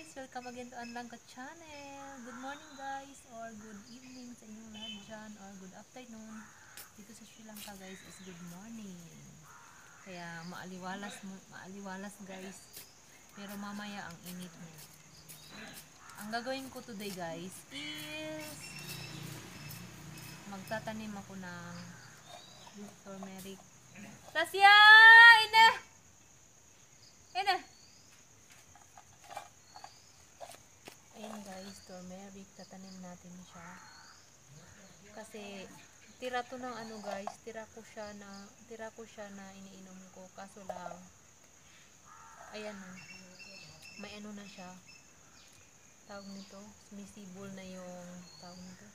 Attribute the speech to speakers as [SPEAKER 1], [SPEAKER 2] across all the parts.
[SPEAKER 1] welcome again to Anlang Ka Channel. Good morning guys or good evening sa inyong lahat dyan or good afternoon. Dito sa Sri Lanka guys is good morning. Kaya maaliwalas, mo- maaliwalas guys. Pero mamaya ang init niya. Ang gagawin ko today guys is magtatanim ako ng turmeric. Tasya! Ina! Ina! Ayan guys, turmeric. Tatanim natin siya. Kasi, tira to ng ano guys, tira ko siya na, tira ko siya na iniinom ko. Kaso lang, ayan na. May ano na siya. Tawag nito, sumisibol na yung, tawag nito.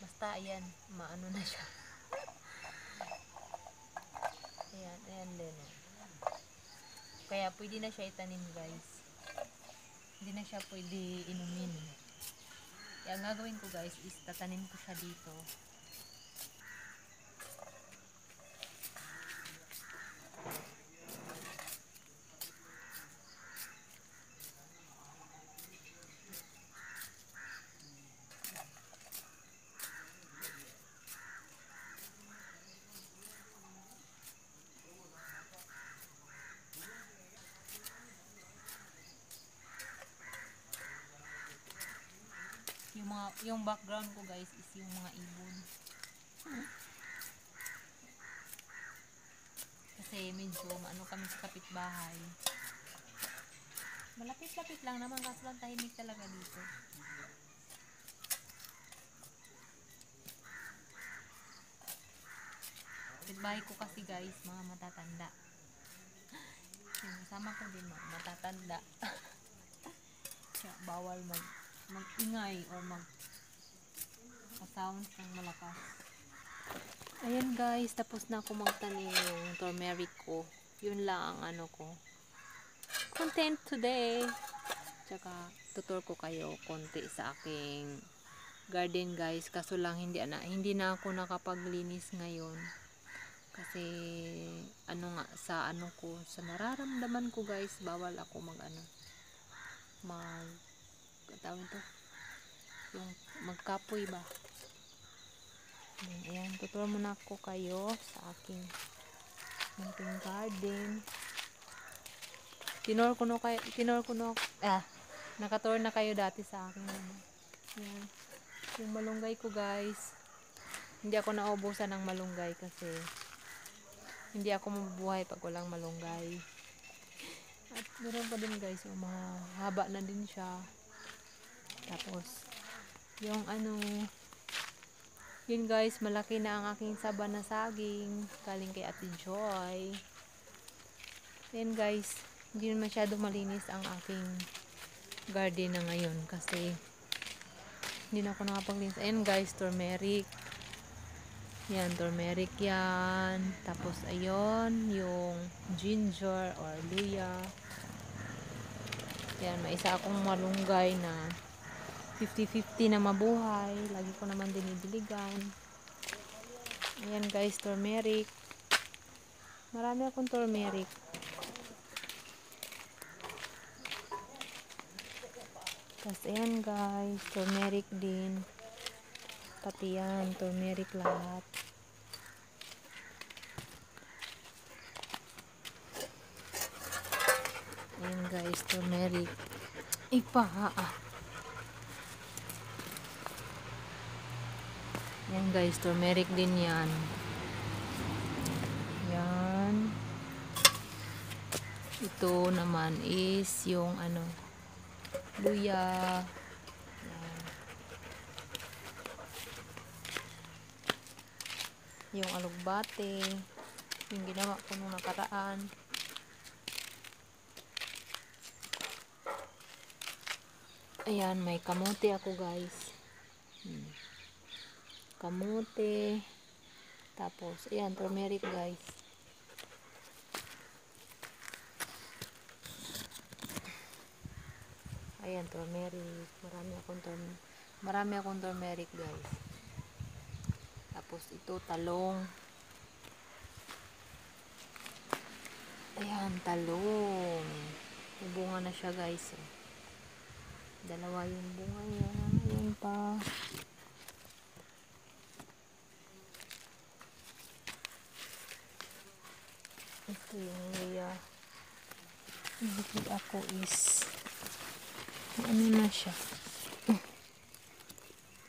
[SPEAKER 1] Basta, ayan, maano na siya. ayan, ayan din. Kaya, pwede na siya itanim guys hindi na siya pwede inumin. Kaya ang gagawin ko guys is tatanim ko siya dito. Mga yung background ko guys is yung mga ibon. Kasi medyo ano kami sa kapitbahay. Malapit-lapit lang naman kaso lang tahimik talaga dito. Kapitbahay ko kasi guys, mga matatanda. Yung kasama ko din mga matatanda. Bawal mag mag-ingay or mag sound ng malakas. Ayan guys, tapos na ako magtanim yung turmeric ko. Yun lang ang ano ko. Content today. Tsaka tutor ko kayo konti sa aking garden guys. Kaso lang hindi na, hindi na ako nakapaglinis ngayon. Kasi ano nga sa ano ko, sa nararamdaman ko guys, bawal ako mag ano mag tawag to yung magkapoy ba? Ayan, ayan muna ako kayo sa aking munting garden. Tinor ko no kayo tinor ko no ah nakatur na kayo dati sa akin. Ayan. Yung malunggay ko guys hindi ako naubusan ng malunggay kasi hindi ako mabubuhay pag walang malunggay. At meron pa din guys yung mga haba na din siya tapos, yung ano, yun guys, malaki na ang aking saba na saging. Galing kay Ate Joy. Then guys, hindi na masyado malinis ang aking garden na ngayon kasi hindi na ako nakapaglinis. Ayan guys, turmeric. Yan, turmeric yan. Tapos, ayun, yung ginger or luya. Yan, may isa akong malunggay na 50-50 na mabuhay. Lagi ko naman dinidiligan. Ayan guys, turmeric. Marami akong turmeric. Tapos ayan guys, turmeric din. Pati yan, turmeric lahat. Ayan guys, turmeric. Ipa, ah. Yan guys, turmeric din yan. Yan. Ito naman is yung ano, luya. Yan. Yung alugbate. Yung ginawa ko nung nakaraan. Ayan, may kamote ako guys. Hmm kamote tapos ayan turmeric guys ayan turmeric marami akong turmeric marami akong turmeric guys tapos ito talong ayan talong bunga na siya guys oh. Dalawa yung bunga niya. Ayan pa. Ito yung luya. Ako is ano na siya.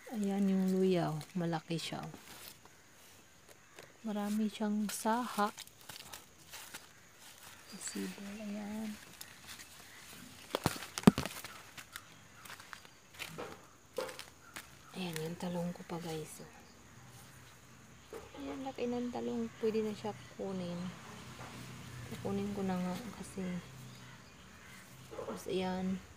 [SPEAKER 1] Ayan yung luya. Oh. Malaki siya. Marami siyang saha. Possible. Ayan. Ayan yung talong ko pa guys. Oh. Ayan, laki ng talong. Pwede na siya kunin. Kukunin ko na nga kasi. Tapos ayan.